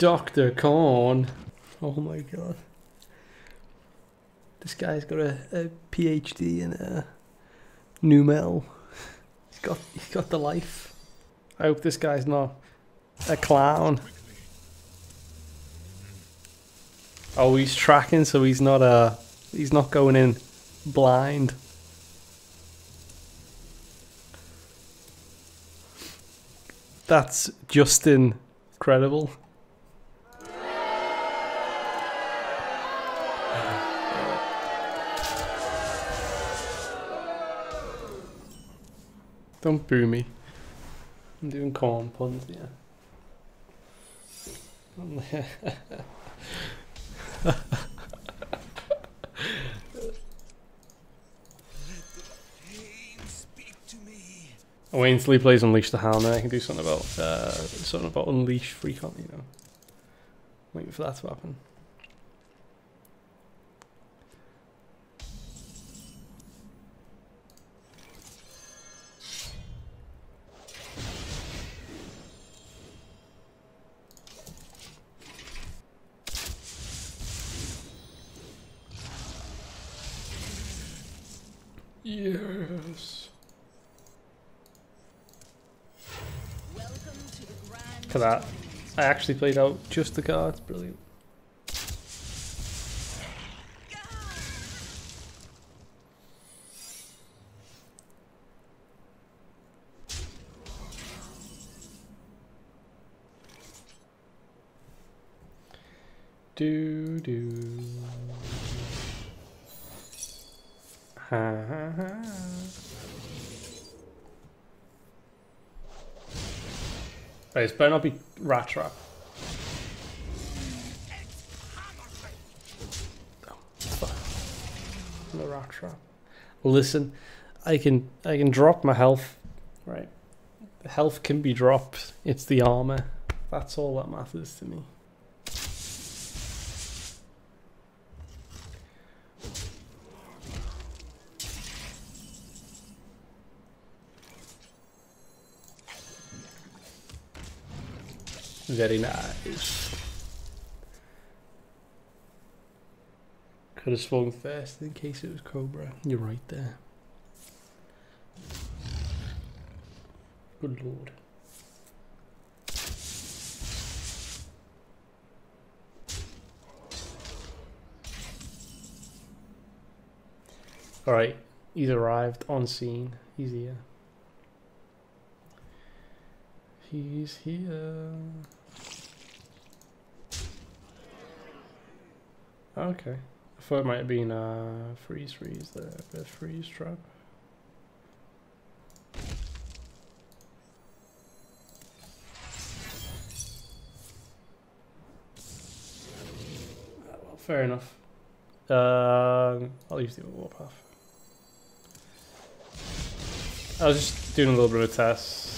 Dr. Corn. Oh my god. This guy's got a, a PhD in uh, nu metal. He's got he's got the life. I hope this guy's not a clown. Oh, he's tracking, so he's not uh he's not going in blind. That's just incredible. Don't boo me. I'm doing corn puns, yeah. Oh, Ainsley plays Unleash the Hound, I can do something about uh, something about Unleash Freak on, you know. Waiting for that to happen. Yes. Look at that. I actually played out just the cards. Brilliant. Do do. Right, it's better not be rat trap. The rat trap. Listen, I can I can drop my health. Right. The health can be dropped. It's the armor. That's all that matters to me. Very nice. Could have swung first in case it was Cobra. You're right there. Good lord. Alright, he's arrived on scene. He's here. He's here. Okay. I thought it might have been a freeze freeze there, a freeze trap. Ah, well, fair enough. Um, I'll use the other warpath. I was just doing a little bit of a test.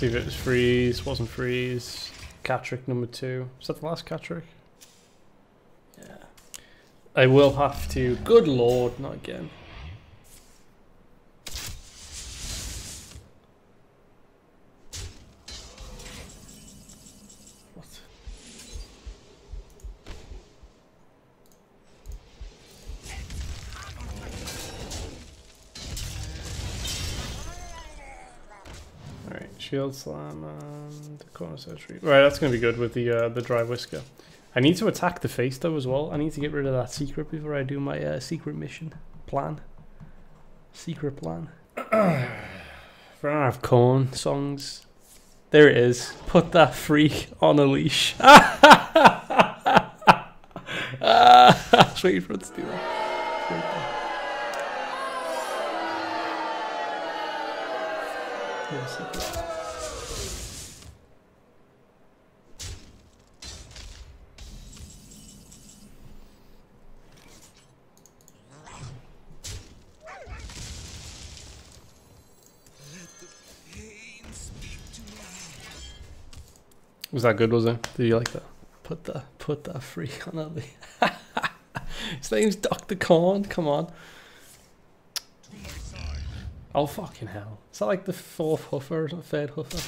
See if it was freeze, wasn't freeze. Cat trick number two. Is that the last cat trick? I will have to. Good lord, not again. What? Alright, shield slam and corner surgery. Right, that's gonna be good with the uh, the Drywhisker. I need to attack the face though as well. I need to get rid of that secret before I do my uh, secret mission plan. Secret plan. For I have Korn songs. There it is. Put that freak on a leash. I for it to do that. Right Was that good? Was it? Did you like that? Put the put that freak on leash. His name's Doctor Corn. Come on. Oh fucking hell! Is that like the fourth huffer or third huffer?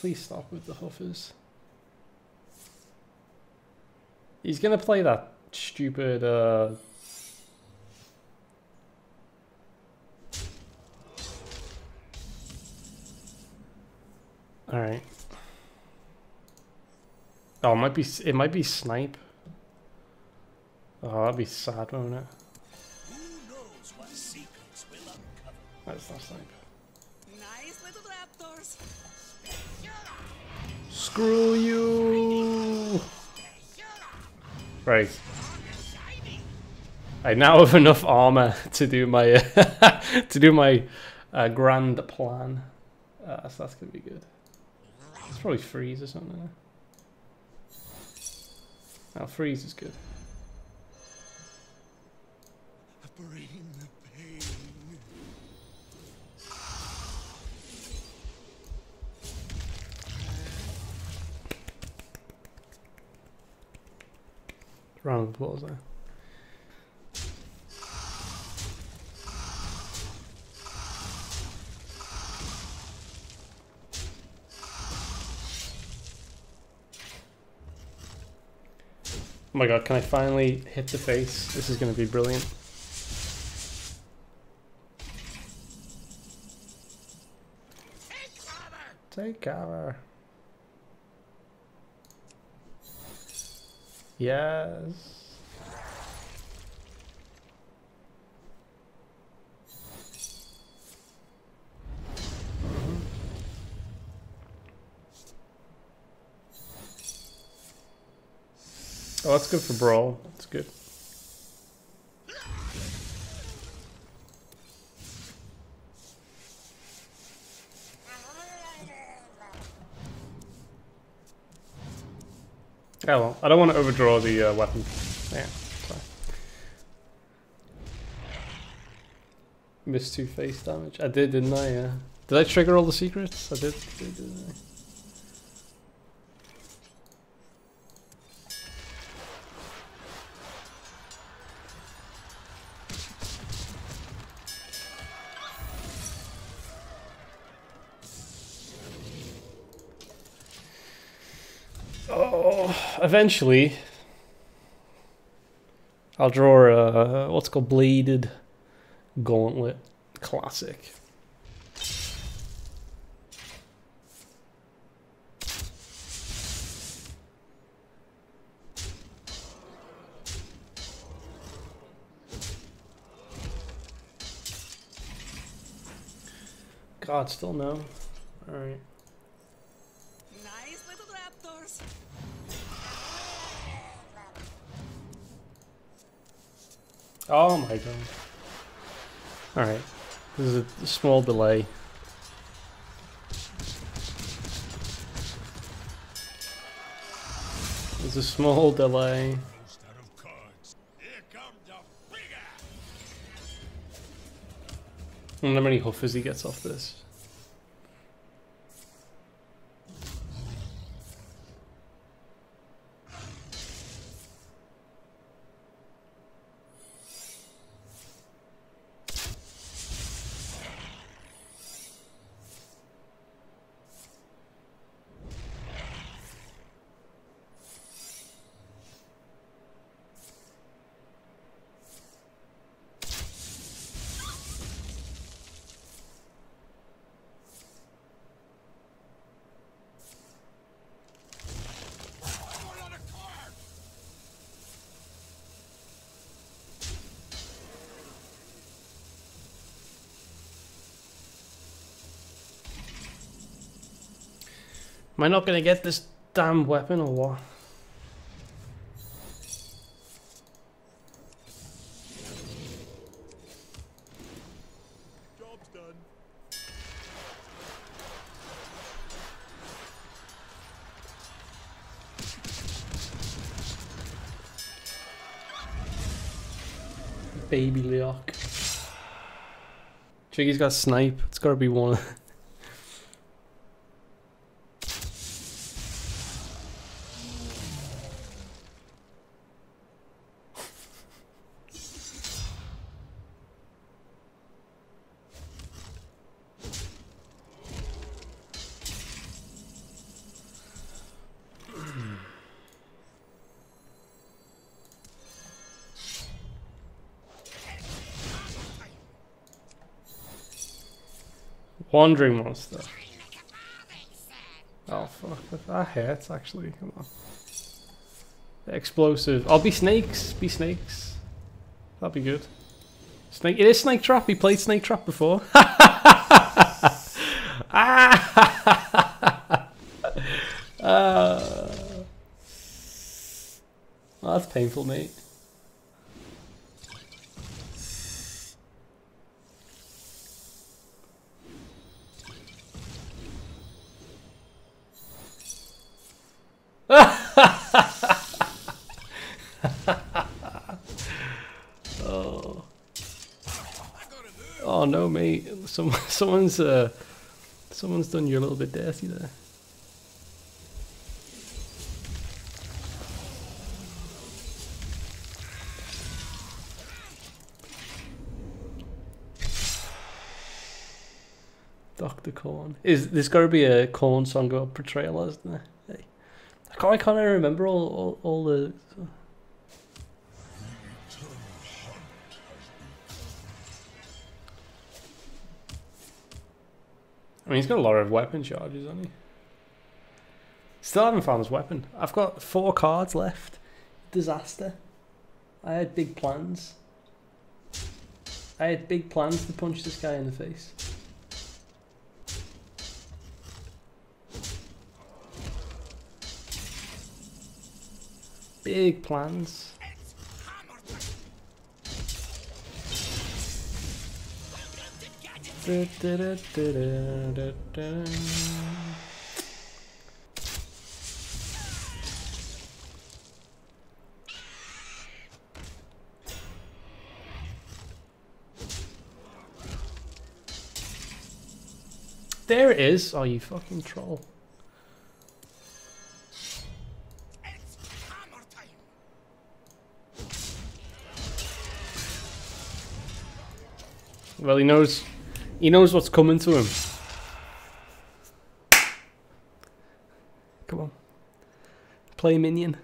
Please stop with the huffers. He's gonna play that stupid uh All right. Oh, it might be it might be snipe. Oh, that'd be sad, won't it? That's not snipe. Nice little raptors. Screw you! Right. I now have enough armor to do my to do my uh, grand plan. Uh, so that's gonna be good. It's probably freeze or something. Now oh, freeze is good. Bring the pain. Round Oh my god, can I finally hit the face? This is going to be brilliant. Take cover. Yes. Oh, that's good for Brawl. That's good. Oh well, I don't want to overdraw the uh, weapon. Yeah, sorry. Missed two face damage. I did, didn't I? Yeah. Did I trigger all the secrets? I did, did didn't I? Eventually, I'll draw a what's called bladed gauntlet classic. God, still no. All right. Oh my god. Alright. This is a small delay. There's a small delay. I wonder how many huffers he gets off this. Am I not gonna get this damn weapon or what? Job's done. Baby Leokk. Jiggy's got snipe. It's gotta be one. Wandering monster. Oh fuck, that- hurts actually. Come on. Explosive. I'll be snakes. Be snakes. That'd be good. Snake. It is snake trap. We played snake trap before. ah! Uh, oh, that's painful, mate. oh. Mate! Some someone's uh, someone's done you a little bit dirty there. Doctor Corn. Is there's got to be a Korn song about portrayal, isn't there? Hey. I can't, I can't remember all, all, all the. I mean, he's got a lot of weapon charges, hasn't he? Still haven't found his weapon. I've got four cards left. Disaster. I had big plans. I had big plans to punch this guy in the face. Big plans. There it is. Oh, you fucking troll. Well, he knows. He knows what's coming to him. Come on. Play a minion.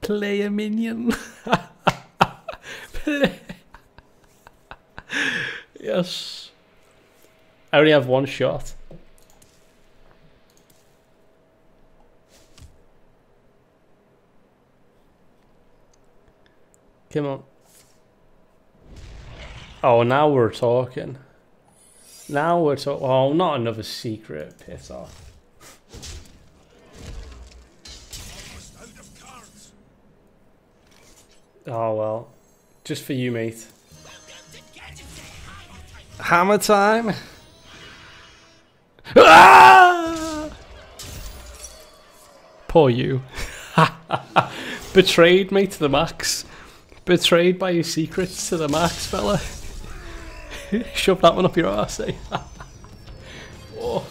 Play a minion. Play- yes. I only have one shot. Come on. Oh, now we're talking. Now we're talking. Oh, not another secret. Piss off. Almost out of cards. Oh, well. Just for you, mate. Hammer time. Ah! Poor you. Betrayed, me to the max. Betrayed by your secrets to the max, fella. Shove that one up your arse, oh.